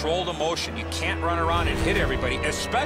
control the motion. You can't run around and hit everybody, especially